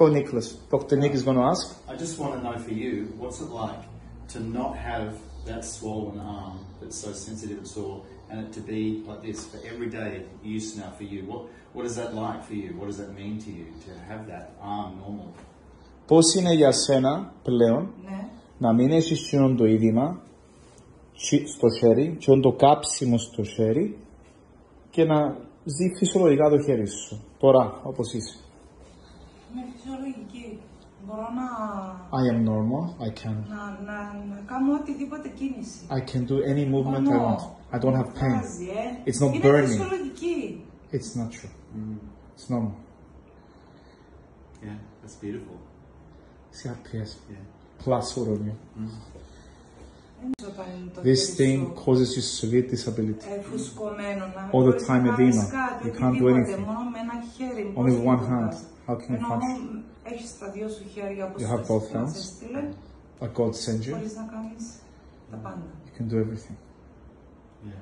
Go, Nicholas. Dr. Nick is going to ask. I just want to know for you, what's it like to not have that swollen arm that's so sensitive and sore, and it to be like this for everyday use now for you? What what is that like for you? What does that mean to you to have that arm normal? Πώς είναι για σένα πλέον Ναι. να μην έχεις εκείνον το είδημα χι- στο χέρι, και το κάψιμο στο χέρι και να ζει φυσιολογικά το χέρι σου. Τώρα, όπως είσαι. Είμαι φυσιολογική. Μπορώ να, I am normal. I can. να, να, να κάνω οτιδήποτε κίνηση. I can do any movement I want. I don't have pain. Βγάζει, ε. It's not Είμαι burning. φυσιολογική. It's not true. It's normal. Yeah, that's beautiful. See how PS Yeah. plus all of you. Δεν ξέρω όταν είναι το This χέρι thing σου, causes you severe disability. ε, φουσκωμένο να All the μπορείς time να κάνεις edema. κάτι, You can't do οτιδήποτε, anything. Μόνο με ένα χέρι. Only πώς with one τίποτα. hand. How can you Ενώ function? έχεις τα δύο σου χέρια όπως You have σου both μας hands. έστειλε, Like God sends you, μπορείς να κάνεις τα πάντα. you can do everything. Yeah.